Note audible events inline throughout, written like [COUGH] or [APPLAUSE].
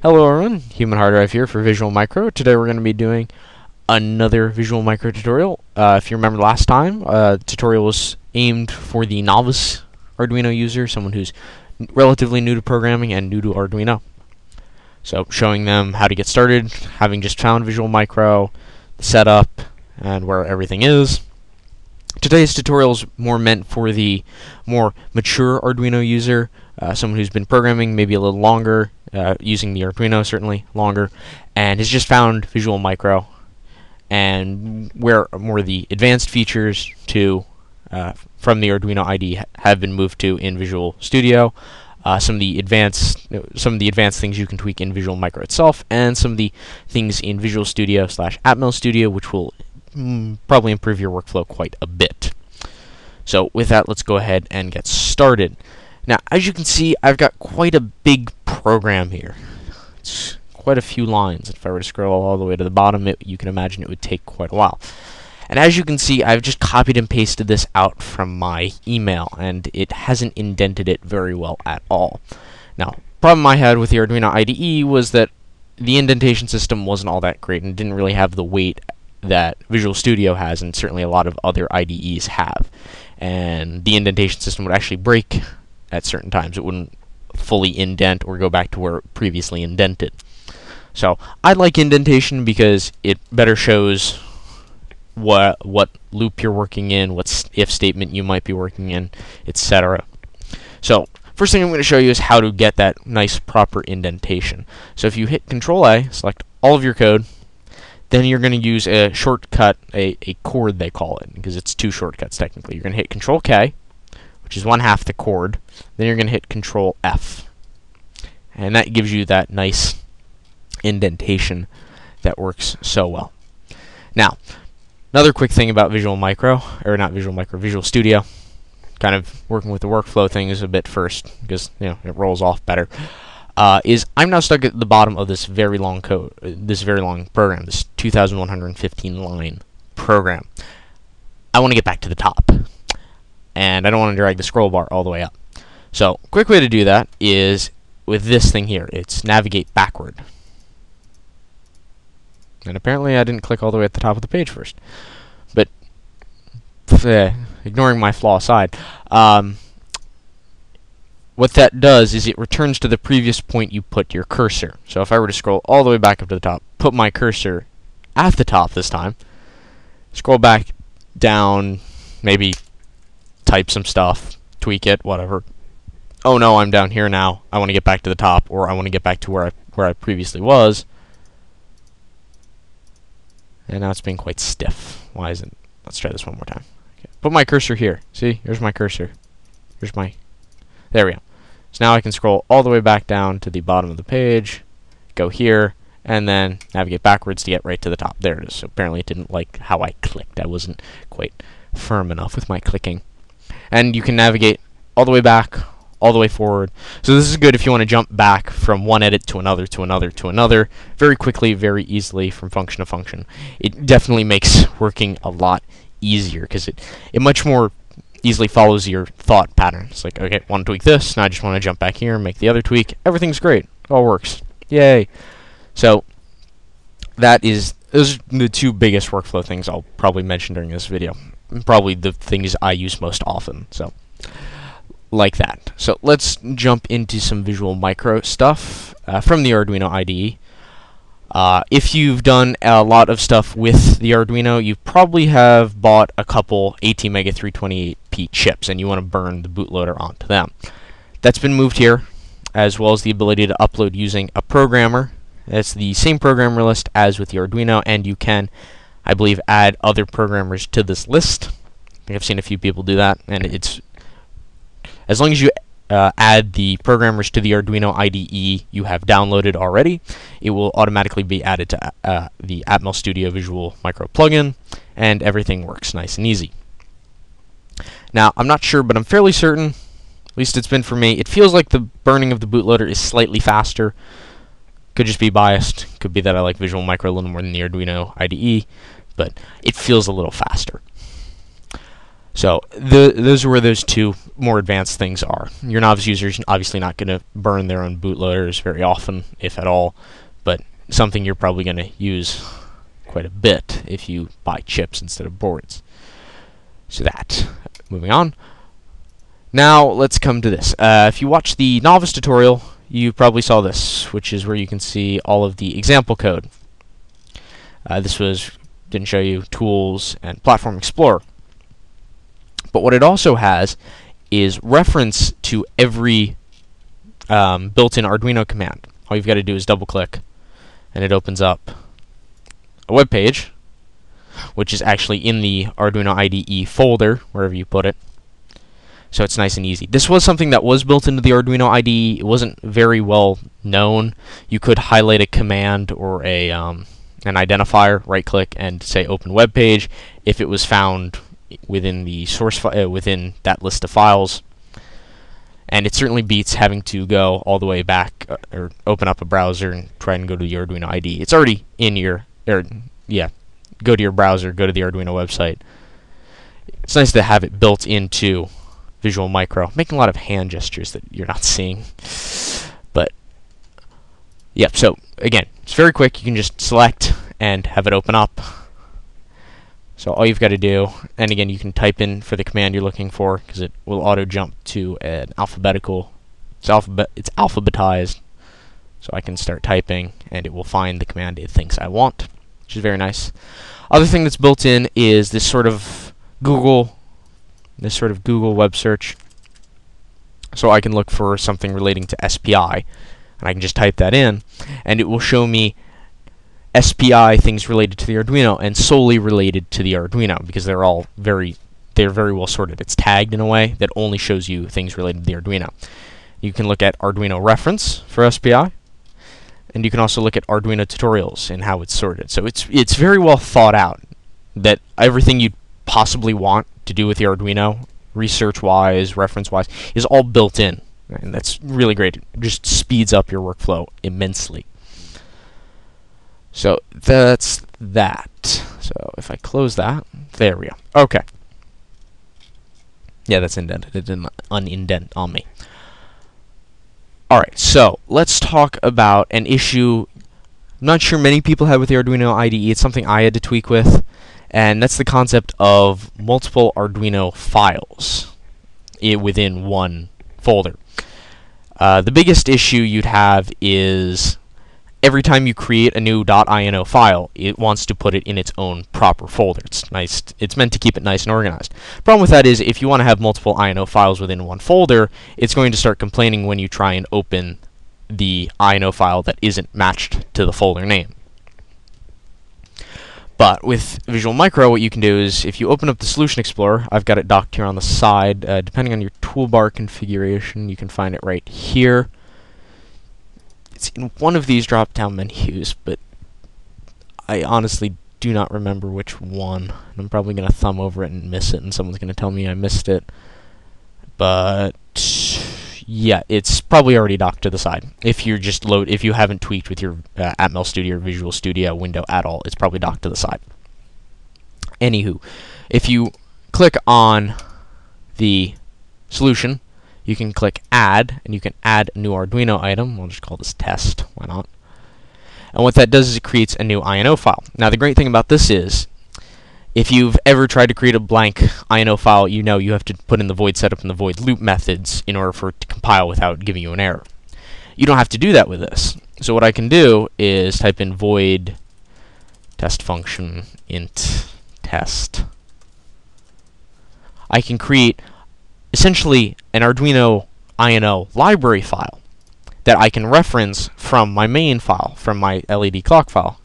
Hello everyone, Human Hard Drive here for Visual Micro. Today we're going to be doing another Visual Micro tutorial. Uh, if you remember last time, uh, tutorial was aimed for the novice Arduino user, someone who's relatively new to programming and new to Arduino. So showing them how to get started, having just found Visual Micro, the setup, and where everything is. Today's tutorial is more meant for the more mature Arduino user, uh, someone who's been programming maybe a little longer, uh, using the Arduino certainly longer, and has just found Visual Micro, and where more of the advanced features to uh, from the Arduino IDE have been moved to in Visual Studio. Uh, some of the advanced some of the advanced things you can tweak in Visual Micro itself, and some of the things in Visual Studio slash Atmel Studio, which will mm, probably improve your workflow quite a bit. So with that, let's go ahead and get started. Now, as you can see, I've got quite a big program here. It's quite a few lines. If I were to scroll all the way to the bottom, it, you can imagine it would take quite a while. And as you can see, I've just copied and pasted this out from my email, and it hasn't indented it very well at all. Now, problem I had with the Arduino IDE was that the indentation system wasn't all that great and didn't really have the weight that Visual Studio has and certainly a lot of other IDEs have. And the indentation system would actually break at certain times. It wouldn't fully indent or go back to where it previously indented. So I like indentation because it better shows what what loop you're working in, what if statement you might be working in, etc. So first thing I'm going to show you is how to get that nice proper indentation. So if you hit Control A, select all of your code, then you're going to use a shortcut, a, a chord they call it, because it's two shortcuts technically. You're going to hit Control K, which is one half the chord. Then you're going to hit Control F, and that gives you that nice indentation that works so well. Now, another quick thing about Visual Micro, or not Visual Micro, Visual Studio, kind of working with the workflow things a bit first because you know it rolls off better uh, is I'm now stuck at the bottom of this very long code, this very long program, this 2,115 line program. I want to get back to the top, and I don't want to drag the scroll bar all the way up. So, quick way to do that is with this thing here. It's navigate backward. And apparently I didn't click all the way at the top of the page first. But, eh, ignoring my flaw aside, um, what that does is it returns to the previous point you put your cursor. So if I were to scroll all the way back up to the top, put my cursor at the top this time, scroll back down, maybe type some stuff, tweak it, whatever. Oh no, I'm down here now. I want to get back to the top, or I want to get back to where I where I previously was. And now it's being quite stiff. Why isn't? Let's try this one more time. Okay. Put my cursor here. See, here's my cursor. Here's my. There we go. So now I can scroll all the way back down to the bottom of the page, go here, and then navigate backwards to get right to the top. There it is. So apparently it didn't like how I clicked. I wasn't quite firm enough with my clicking. And you can navigate all the way back, all the way forward. So this is good if you want to jump back from one edit to another, to another, to another, very quickly, very easily from function to function. It definitely makes [LAUGHS] working a lot easier because it, it much more easily follows your thought pattern. It's like, okay, want to tweak this, now I just want to jump back here and make the other tweak. Everything's great. All works. Yay. So that is those are the two biggest workflow things I'll probably mention during this video. Probably the things I use most often. So like that. So let's jump into some Visual Micro stuff uh, from the Arduino IDE. Uh, if you've done a lot of stuff with the Arduino, you probably have bought a couple ATmega 328P chips, and you want to burn the bootloader onto them. That's been moved here, as well as the ability to upload using a programmer. It's the same programmer list as with the Arduino, and you can, I believe, add other programmers to this list. I I've seen a few people do that, and it's as long as you uh, add the programmers to the Arduino IDE you have downloaded already, it will automatically be added to uh, the Atmel Studio Visual Micro plugin, and everything works nice and easy. Now, I'm not sure, but I'm fairly certain, at least it's been for me, it feels like the burning of the bootloader is slightly faster. Could just be biased. Could be that I like Visual Micro a little more than the Arduino IDE, but it feels a little faster. So the, those are where those two more advanced things are. Your novice users obviously not going to burn their own bootloaders very often, if at all, but something you're probably going to use quite a bit if you buy chips instead of boards. So that. Moving on. Now let's come to this. Uh, if you watch the novice tutorial, you probably saw this, which is where you can see all of the example code. Uh, this was didn't show you tools and platform explorer. But what it also has is reference to every um, built-in Arduino command. All you've got to do is double-click, and it opens up a web page, which is actually in the Arduino IDE folder, wherever you put it. So it's nice and easy. This was something that was built into the Arduino IDE. It wasn't very well known. You could highlight a command or a um, an identifier, right-click, and say Open Web Page if it was found within the source uh, within that list of files. And it certainly beats having to go all the way back uh, or open up a browser and try and go to the Arduino IDE. It's already in your or yeah, go to your browser, go to the Arduino website. It's nice to have it built into Visual Micro. Making a lot of hand gestures that you're not seeing. But yep, so again, it's very quick. You can just select and have it open up. So all you've got to do, and again, you can type in for the command you're looking for because it will auto jump to an alphabetical. It's alphabet. It's alphabetized, so I can start typing, and it will find the command it thinks I want, which is very nice. Other thing that's built in is this sort of Google, this sort of Google web search. So I can look for something relating to SPI, and I can just type that in, and it will show me SPI things related to the Arduino and solely related to the Arduino because they're all very they're very well sorted. It's tagged in a way that only shows you things related to the Arduino. You can look at Arduino reference for SPI, and you can also look at Arduino tutorials and how it's sorted. So it's it's very well thought out that everything you'd possibly want to do with the Arduino, research-wise, reference-wise, is all built in, and that's really great. It just speeds up your workflow immensely. So that's that. So if I close that, there we go. Okay. Yeah, that's indented. It didn't unindent on me. Alright, so let's talk about an issue I'm not sure many people have with the Arduino IDE. It's something I had to tweak with, and that's the concept of multiple Arduino files within one folder. Uh, the biggest issue you'd have is every time you create a new .ino file, it wants to put it in its own proper folder. It's nice. It's meant to keep it nice and organized. Problem with that is if you want to have multiple INO files within one folder, it's going to start complaining when you try and open the INO file that isn't matched to the folder name. But with Visual Micro, what you can do is, if you open up the Solution Explorer, I've got it docked here on the side. Uh, depending on your toolbar configuration, you can find it right here. It's in one of these drop-down menus, but I honestly do not remember which one. I'm probably going to thumb over it and miss it, and someone's going to tell me I missed it. But yeah, it's probably already docked to the side. If you're just load, if you haven't tweaked with your uh, Atmel Studio or Visual Studio window at all, it's probably docked to the side. Anywho, if you click on the solution, you can click Add, and you can add a new Arduino item. We'll just call this Test. Why not? And what that does is it creates a new INO file. Now, the great thing about this is, if you've ever tried to create a blank INO file, you know you have to put in the void setup and the void loop methods in order for it to compile without giving you an error. You don't have to do that with this. So what I can do is type in void test function int test. I can create essentially an Arduino INO library file that I can reference from my main file, from my LED clock file.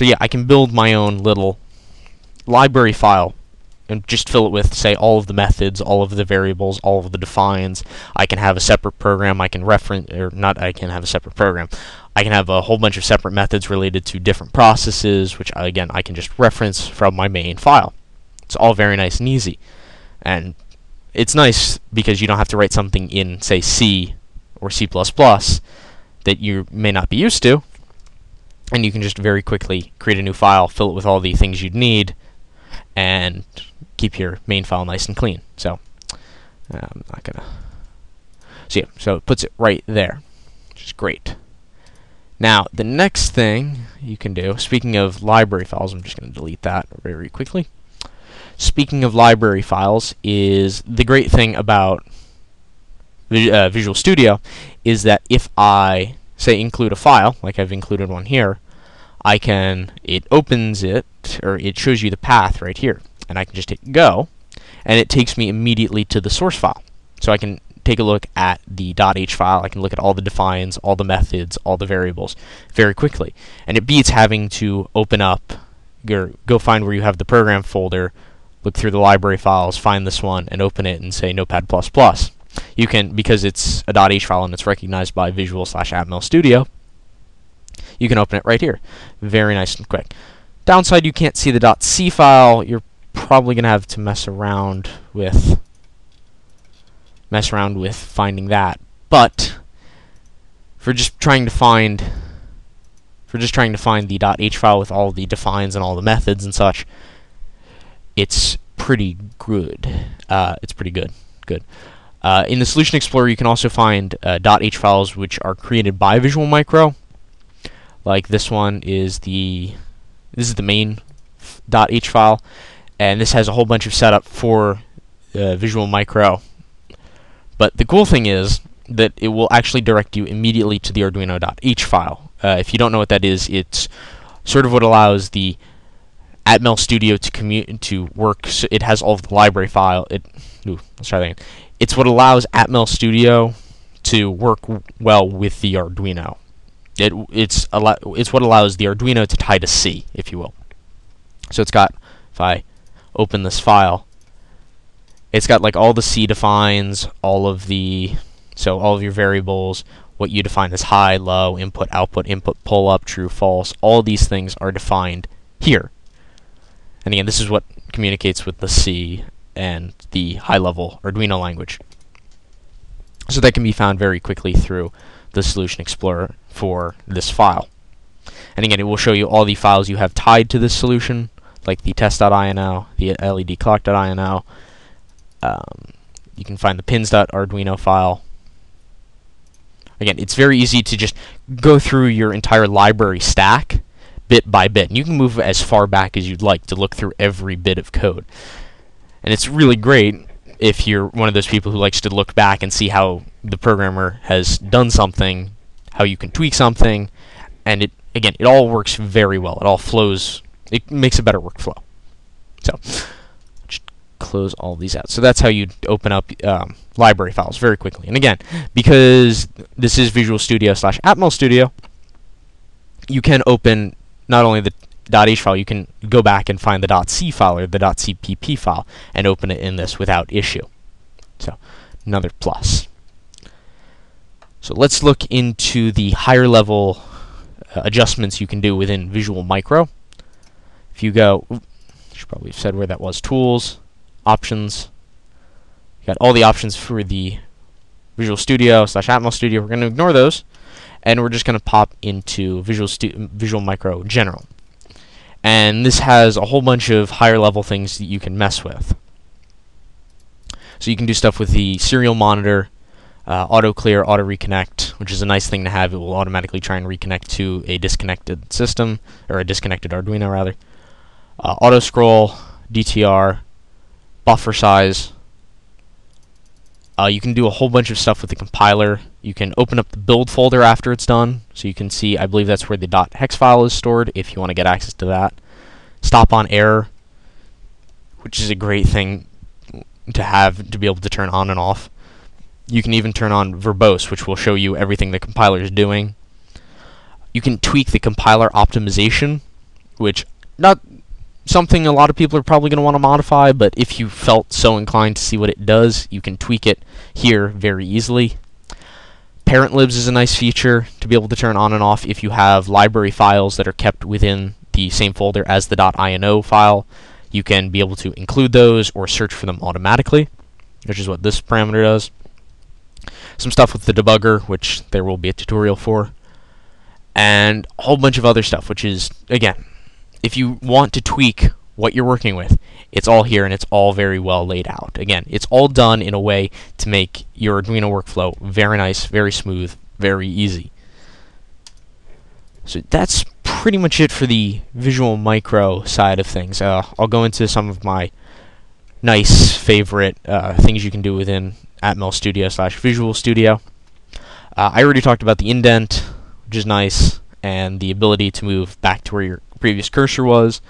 So yeah, I can build my own little library file and just fill it with, say, all of the methods, all of the variables, all of the defines. I can have a separate program. I can reference, or not. I can have a separate program. I can have a whole bunch of separate methods related to different processes, which again I can just reference from my main file. It's all very nice and easy, and it's nice because you don't have to write something in, say, C or C++ that you may not be used to, and you can just very quickly create a new file, fill it with all the things you'd need, and keep your main file nice and clean. So I'm not gonna. So yeah, so it puts it right there, which is great. Now the next thing you can do, speaking of library files, I'm just to delete that very quickly. Speaking of library files, is the great thing about uh, Visual Studio is that if I say include a file, like I've included one here, I can, it opens it, or it shows you the path right here. And I can just hit go, and it takes me immediately to the source file. So I can take a look at the .h file. I can look at all the defines, all the methods, all the variables very quickly. And it beats having to open up, your, go find where you have the program folder, look through the library files, find this one, and open it and say Notepad++. You can, because it's a .h file and it's recognized by Visual slash Atmel Studio, you can open it right here. Very nice and quick. Downside, you can't see the .c file. You're probably going to have to mess around with mess around with finding that. But for just trying to find for just trying to find the dot .h file with all the defines and all the methods and such, it's pretty good. Uh, it's pretty good. Good. Uh, in the Solution Explorer, you can also find uh, .h files which are created by Visual Micro. Like this one is the this is the main .h file, and this has a whole bunch of setup for uh, Visual Micro. But the cool thing is that it will actually direct you immediately to the Arduino.h file. Uh, if you don't know what that is, it's sort of what allows the Atmel Studio to commute to work. So it has all of the library file. It ooh, let's try that again. It's what allows Atmel Studio to work well with the Arduino. It it's a it's what allows the Arduino to tie to C, if you will. So it's got if I open this file, it's got like all the C defines, all of the so all of your variables, what you define as high, low, input, output, input, pull up, true, false, all these things are defined here. And again, this is what communicates with the C and the high-level Arduino language. So that can be found very quickly through the Solution Explorer for this file. And again, it will show you all the files you have tied to this solution, like the test.ino, the LED clock.ino, um, you can find the pins.arduino file. Again, it's very easy to just go through your entire library stack bit by bit. And you can move as far back as you'd like to look through every bit of code. And it's really great if you're one of those people who likes to look back and see how the programmer has done something, how you can tweak something, and it again, it all works very well. It all flows. It makes a better workflow. So, just close all these out. So that's how you open up um, library files very quickly. And again, because this is Visual Studio slash Atmel Studio, you can open not only the .h file, you can go back and find the .c file or the .cpp file and open it in this without issue. So another plus. So let's look into the higher level uh, adjustments you can do within Visual Micro. If you go, should probably have said where that was, Tools, options. You got all the options for the Visual Studio slash Atmel Studio. We're going to ignore those, and we're just going to pop into Visual Stu Visual Micro General. And this has a whole bunch of higher level things that you can mess with. So you can do stuff with the serial monitor, uh, auto clear, auto reconnect, which is a nice thing to have. It will automatically try and reconnect to a disconnected system, or a disconnected Arduino rather. Uh, auto scroll, DTR, buffer size. Uh, you can do a whole bunch of stuff with the compiler. You can open up the build folder after it's done, so you can see, I believe that's where the .hex file is stored, if you want to get access to that. Stop on error, which is a great thing to have to be able to turn on and off. You can even turn on verbose, which will show you everything the compiler is doing. You can tweak the compiler optimization, which not something a lot of people are probably going to want to modify, but if you felt so inclined to see what it does, you can tweak it here very easily. Parent libs is a nice feature to be able to turn on and off if you have library files that are kept within the same folder as the .ino file. You can be able to include those or search for them automatically, which is what this parameter does. Some stuff with the debugger, which there will be a tutorial for. and a whole bunch of other stuff, which is, again, if you want to tweak what you're working with, it's all here and it's all very well laid out. Again, it's all done in a way to make your Arduino workflow very nice, very smooth, very easy. So that's pretty much it for the Visual Micro side of things. Uh, I'll go into some of my nice favorite uh, things you can do within Atmel Studio slash Visual Studio. Uh, I already talked about the indent, which is nice, and the ability to move back to where your previous cursor was.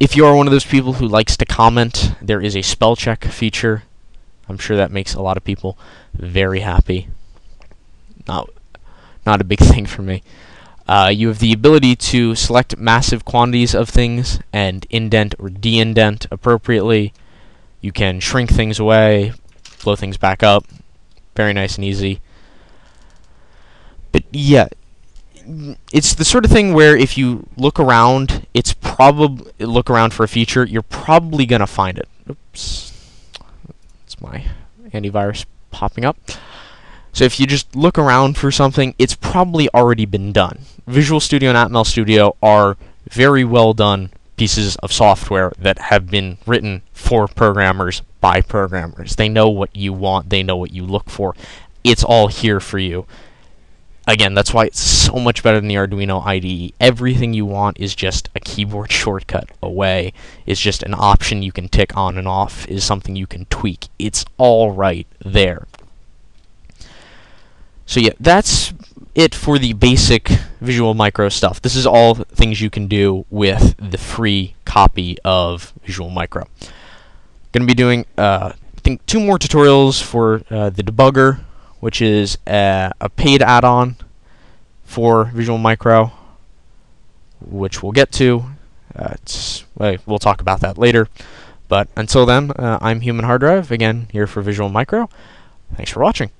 If you are one of those people who likes to comment, there is a spell check feature. I'm sure that makes a lot of people very happy. Not, not a big [LAUGHS] thing for me. Uh, you have the ability to select massive quantities of things and indent or de-indent appropriately. You can shrink things away, blow things back up. Very nice and easy. But yeah, it's the sort of thing where if you look around, it's probably look around for a feature, you're probably gonna find it. Oops, it's my antivirus popping up. So if you just look around for something, it's probably already been done. Visual Studio and Atmel Studio are very well done pieces of software that have been written for programmers by programmers. They know what you want, they know what you look for. It's all here for you. Again, that's why it's so much better than the Arduino IDE. Everything you want is just a keyboard [LAUGHS] shortcut away. It's just an option you can tick on and off, is something you can tweak. It's all right there. So yeah, that's it for the basic Visual Micro stuff. This is all things you can do with the free copy of Visual Micro. Going to be doing, uh, I think, two more tutorials for uh, the debugger, which is a, a paid add-on for Visual Micro, which we'll get to. Uh, we'll talk about that later. But until then, uh, I'm Human Hard Drive, again, here for Visual Micro. Thanks for watching.